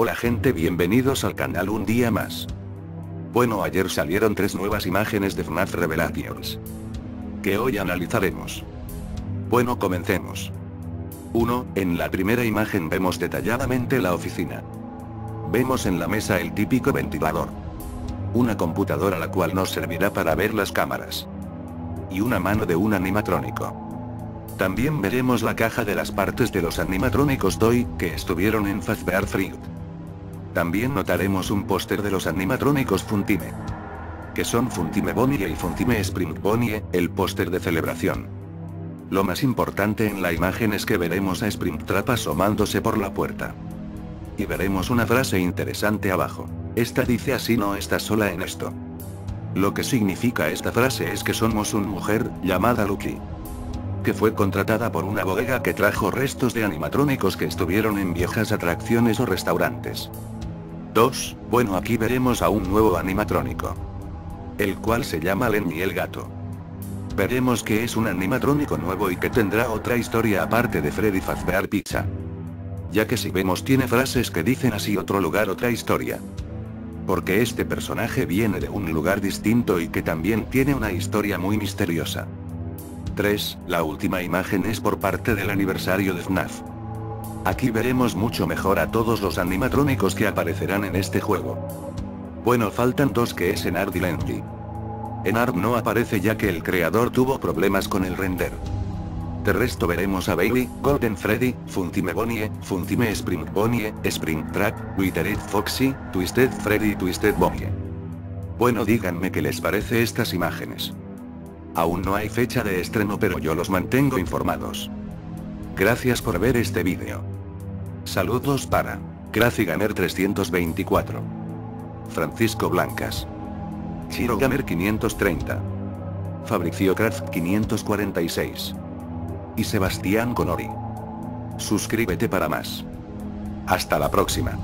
Hola gente bienvenidos al canal un día más. Bueno ayer salieron tres nuevas imágenes de FNAF Revelations. Que hoy analizaremos. Bueno comencemos. 1. En la primera imagen vemos detalladamente la oficina. Vemos en la mesa el típico ventilador. Una computadora la cual nos servirá para ver las cámaras. Y una mano de un animatrónico. También veremos la caja de las partes de los animatrónicos Toy, que estuvieron en Fazbear Fruit. También notaremos un póster de los animatrónicos Funtime. Que son Funtime Bonnie y Funtime Spring Bonnie, el póster de celebración. Lo más importante en la imagen es que veremos a Springtrap asomándose por la puerta. Y veremos una frase interesante abajo. Esta dice así no estás sola en esto. Lo que significa esta frase es que somos una mujer, llamada Lucky que fue contratada por una bodega que trajo restos de animatrónicos que estuvieron en viejas atracciones o restaurantes. 2. Bueno aquí veremos a un nuevo animatrónico. El cual se llama Lenny el gato. Veremos que es un animatrónico nuevo y que tendrá otra historia aparte de Freddy Fazbear Pizza. Ya que si vemos tiene frases que dicen así otro lugar otra historia. Porque este personaje viene de un lugar distinto y que también tiene una historia muy misteriosa. 3, la última imagen es por parte del aniversario de FNAF. Aquí veremos mucho mejor a todos los animatrónicos que aparecerán en este juego. Bueno faltan dos que es Enard y Lenny. Enard no aparece ya que el creador tuvo problemas con el render. De resto veremos a Bailey, Golden Freddy, Funtime Bonnie, Funtime Spring Bonnie, Spring Track, Withered Foxy, Twisted Freddy y Twisted Bonnie. Bueno díganme qué les parece estas imágenes. Aún no hay fecha de estreno pero yo los mantengo informados. Gracias por ver este vídeo. Saludos para Gamer 324 Francisco Blancas Chiro Gamer 530 Fabricio Craft 546 y Sebastián Conori. Suscríbete para más. Hasta la próxima.